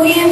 Oh yeah.